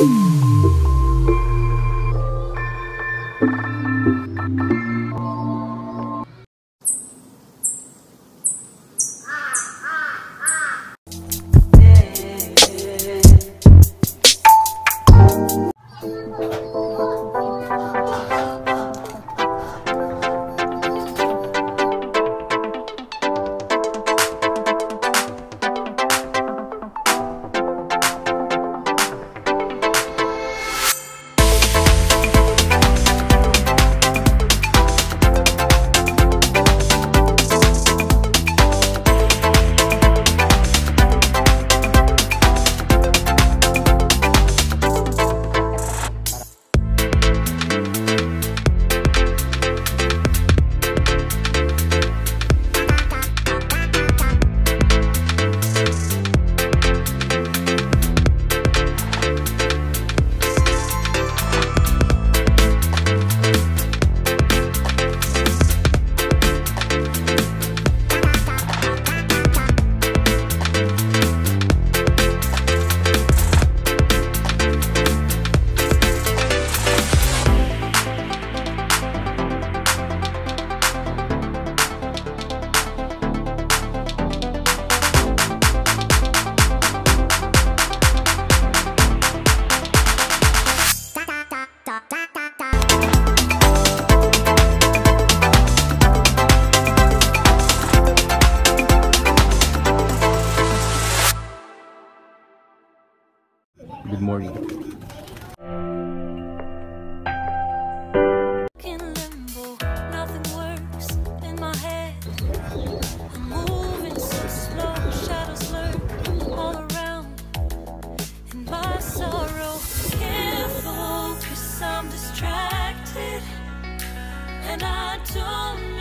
Mm-hmm. I'm distracted. And I don't know.